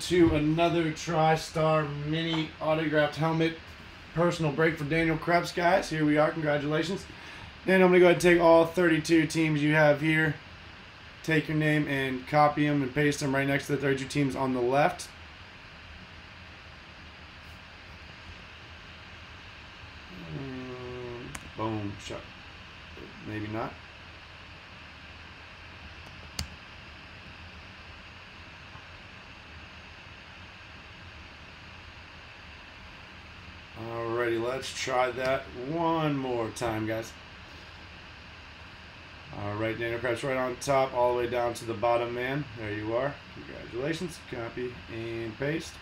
to another TriStar Mini autographed helmet personal break for Daniel Krebs, guys. Here we are. Congratulations. Then I'm going to go ahead and take all 32 teams you have here. Take your name and copy them and paste them right next to the 32 teams on the left. Mm, Boom. Shut. Maybe not. Alrighty, let's try that one more time, guys. Alright, Daniel Krebs right on top, all the way down to the bottom, man. There you are. Congratulations. Copy and paste.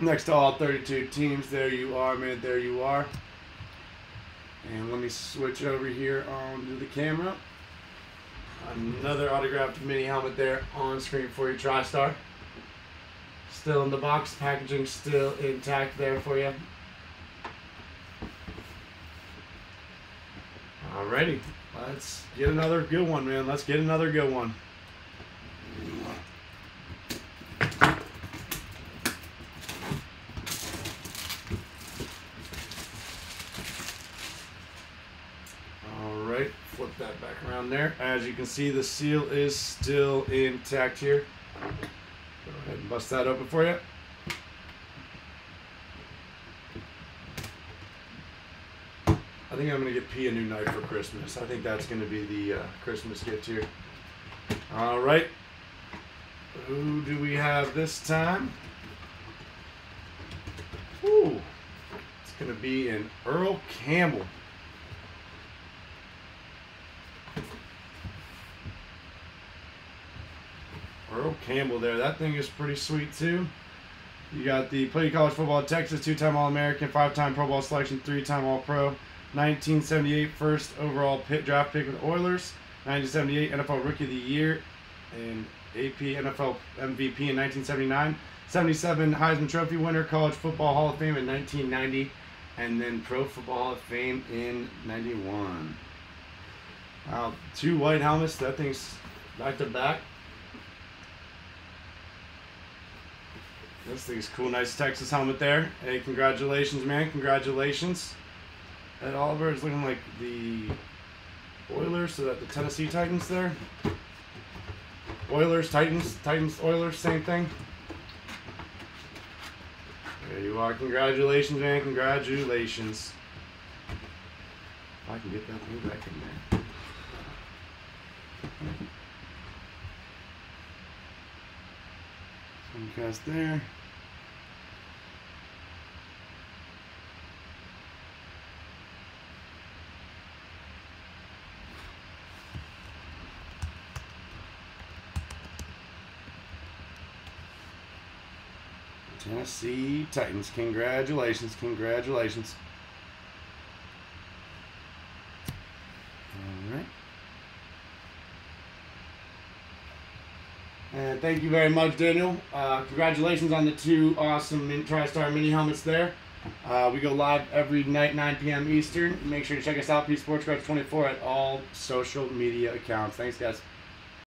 Next to all 32 teams, there you are, man. There you are. And let me switch over here onto the camera. Another autographed mini helmet there on screen for you, TriStar. Still in the box, packaging still intact there for you. Alrighty, let's get another good one, man. Let's get another good one. Alright, flip that back around there. As you can see, the seal is still intact here. Go ahead and bust that open for you. I think I'm going to get P a new knife for Christmas. I think that's going to be the uh, Christmas gift here. All right. Who do we have this time? Ooh. It's going to be an Earl Campbell. Earl Campbell there. That thing is pretty sweet too. You got the played college football Texas, two-time All-American, five-time Pro Bowl selection, three-time All-Pro, 1978 first overall pit draft pick with Oilers, 1978 NFL Rookie of the Year, and AP NFL MVP in 1979, 77 Heisman Trophy winner, College Football Hall of Fame in 1990, and then Pro Football Hall of Fame in 91. Wow, two white helmets. That thing's back to back. This thing's cool. Nice Texas helmet there. Hey, congratulations, man. Congratulations. Ed Oliver is looking like the Oilers, so that the Tennessee Titans there. Oilers, Titans, Titans, Oilers, same thing. There you are. Congratulations, man. Congratulations. If I can get that thing back in there. Cast there. Tennessee Titans. Congratulations. Congratulations. All right. And thank you very much, Daniel. Uh, congratulations on the two awesome TriStar mini helmets there. Uh, we go live every night, 9 p.m. Eastern. Make sure to check us out, P Sports Cards 24, at all social media accounts. Thanks, guys.